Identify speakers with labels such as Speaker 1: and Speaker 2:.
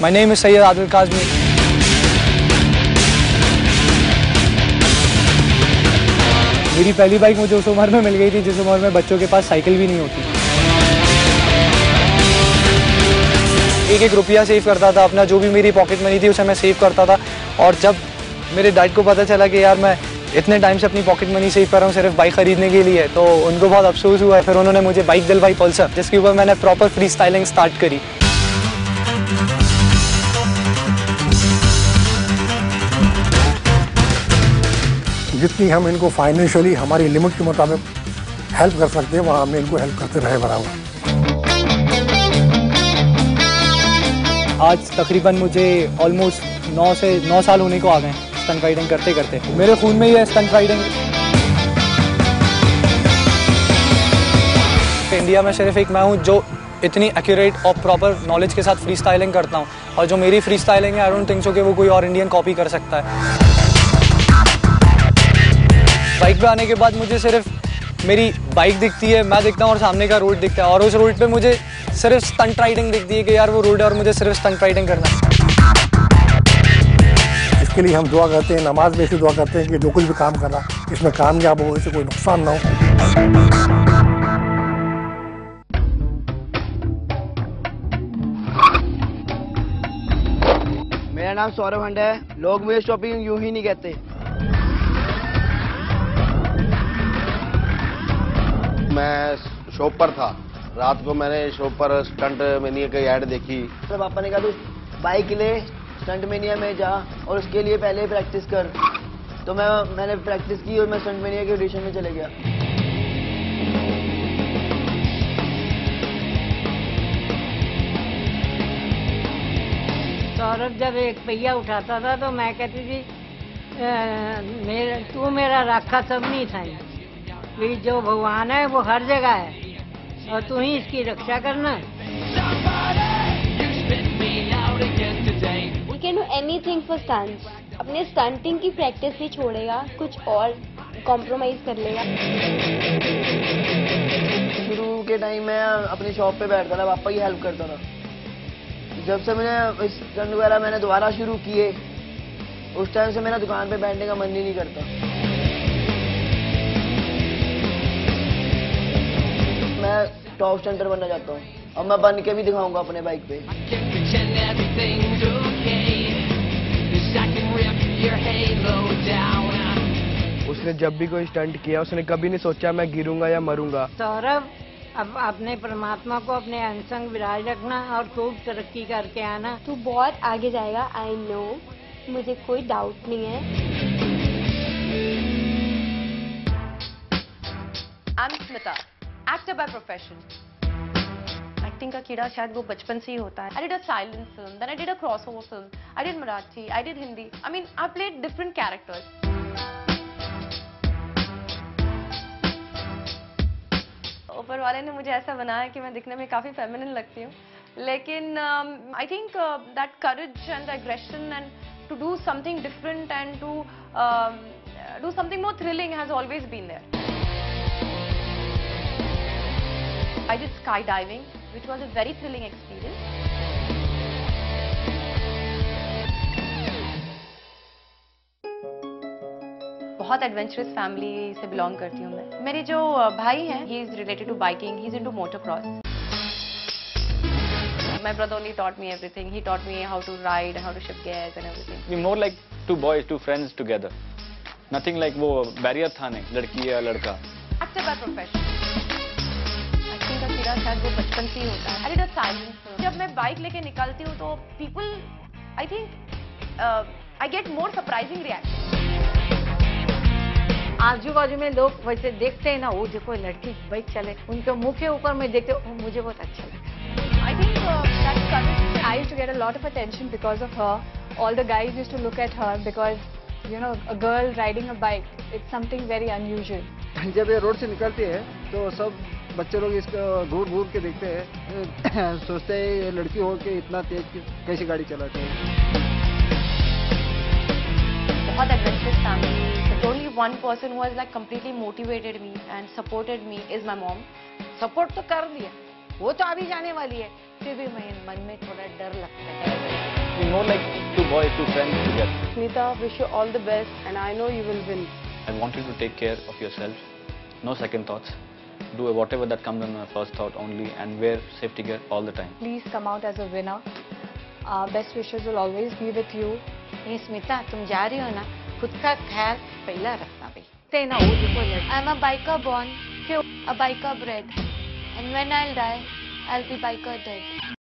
Speaker 1: My name is Sayyid Adil Kazmi. मेरी पहली bike मुझे उस उम्र में मिल गई थी, जिस उम्र में बच्चों के पास साइकिल भी नहीं होती एक एक रुपया सेव करता था अपना, जो भी मेरी पॉकेट मनी थी उसे मैं सेव करता था। और जब मेरे डैड को पता चला कि यार मैं इतने टाइम से अपनी पॉकेट मनी सेव कर रहा हूँ, सिर्फ़ बाइक खरीदने के लिए तो उनको बहुत अफसोस हुआ। फिर उन्होंने मुझे बाइक दिलवाई पल्सर जिसके ऊपर मैंने प्रॉपर फ्री स्टाइलिंग स्टार्ट करी।
Speaker 2: जितनी हम इनको फाइनेंशियली हमारी लिमिट के मुताबिक हेल्प कर सकते हैं, वहाँ हम इनको हेल्प करते रहे बराबर।
Speaker 1: आज तकरीबन मुझे ऑलमोस्ट नौ से नौ साल होने को आ गए स्टंट राइडिंग करते करते। मेरे खून में ही है स्टंट राइडिंग इंडिया में सिर्फ़ एक मैं हूँ जो इतनी एक्यूरेट और प्रॉपर नॉलेज के साथ फ्री स्टाइलिंग करता हूँ। और जो मेरी फ्री स्टाइलिंग है आई डोंट थिंक सो कि वो कोई और इंडियन कॉपी कर सकता है। बाइक पे आने के बाद मुझे सिर्फ़ मेरी बाइक दिखती है मैं दिखता हूँ और सामने का रोड दिखता है। और उस रोड पे मुझे सिर्फ़ स्टंट राइडिंग दिखती है कि यार वो रोड है और मुझे सिर्फ़ स्टंट राइडिंग करना है।
Speaker 2: इसके लिए हम दुआ करते हैं नमाज़ में ऐसी दुआ करते हैं कि जो कुछ भी काम करना इसमें कामयाब हो इसे कोई नुकसान ना हो।
Speaker 3: मेरा नाम सौरभ हंडा है। लोग मुझे शॉपिंग यूँ ही नहीं कहते।
Speaker 4: मैं शॉप पर था। रात को मैंने शॉप पर स्टंट मेनिया की ऐड देखी।
Speaker 3: तो पापा ने कहा तू बाइक ले स्टंट मेनिया में जा और उसके लिए पहले प्रैक्टिस कर। तो मैं मैंने प्रैक्टिस की और मैं स्टंट मेनिया के ऑडिशन में चले गया।
Speaker 5: सौरभ जब एक पहिया उठाता था तो मैं कहती थी मेरा तू मेरा राखा सब नहीं था भी जो भगवान है वो हर जगह है। और तू ही इसकी रक्षा करना।
Speaker 6: He can do anything for stunts. अपने स्टंटिंग की प्रैक्टिस नहीं छोड़ेगा कुछ और कॉम्प्रोमाइज कर लेगा।
Speaker 3: शुरू के टाइम मैं अपनी शॉप पे बैठता था पापा की हेल्प करता था। जब से मैंने स्टंट वगैरह मैंने दोबारा शुरू किए उस टाइम से मेरा दुकान पे बैठने का मन ही नहीं करता। टॉप स्टंटर बनना चाहता हूँ। और मैं बन के भी दिखाऊँगा अपने बाइक पे।
Speaker 7: उसने जब भी कोई स्टंट किया उसने कभी नहीं सोचा मैं गिरूँगा या मरूँगा।
Speaker 5: सौरभ अब अपने परमात्मा को अपने अंसंग विराज रखना और खूब तरक्की करके आना।
Speaker 6: तू बहुत आगे जाएगा आई नो मुझे कोई डाउट नहीं है।
Speaker 8: I am Smita actor by profession acting का कीड़ा शायद वो बचपन से ही होता है। I did a silent film then I did a crossover film I did Marathi I did Hindi I mean I played different characters ऊपर वाले ने मुझे ऐसा बनाया कि मैं दिखने में काफ़ी फेमिनिन लगती हूँ। लेकिन I think that courage and aggression and to do something different and to do something more thrilling has always been there I did skydiving, which was a very thrilling experience. बहुत adventurous family से belong करती हूँ मैं मेरे जो अ, भाई हैं he is related to biking he is into motor cross My brother only taught me everything. He taught me how to ride, how to shift gears and everything.
Speaker 9: We more like two boys, two friends together. Nothing like वो barrier था नहीं लड़की या लड़का
Speaker 8: Actor by profession. डर शायद वो बचपन से ही होता है। अरे साइलेंस जब मैं बाइक लेके निकलती हूँ तो people I think I get more surprising reaction
Speaker 5: आजू बाजू में लोग वैसे देखते हैं ना वो जो कोई लड़की बाइक चले। उनके मुख के ऊपर में देखते हूँ मुझे बहुत अच्छा लगता
Speaker 8: I think
Speaker 10: I to get a lot of attention because of her all the guys use to look at her because you know a girl riding a bike it's something very unusual
Speaker 7: जब ये road से निकलती है तो सब बच्चे लोग इसको घूर घूर के देखते हैं सोचते हैं ये लड़की हो के इतना तेज कैसे गाड़ी चलाते हैं
Speaker 8: बहुत एडवेंचरस था only one person who was like completely motivated me and supported me is my mom
Speaker 5: support तो कर दिया वो तो अभी जाने वाली है
Speaker 11: फिर भी मैं मन में थोड़ा डर लगता है
Speaker 9: You know, like two boys, two friends together.
Speaker 12: Smita, wish you all the best, and I know you will win.
Speaker 9: I want you to take care of yourself. No second thoughts. Do whatever that comes in my first thought only and wear safety gear all the time.
Speaker 10: Please come out as a winner. Our best wishes will always be with you.
Speaker 11: ये स्मिता तुम जा रही हो ना खुद का ख्याल पहला रखना भाई तेना वो देखो
Speaker 8: I'm a biker born, a biker bred. And when I'll die, I'll be biker dead.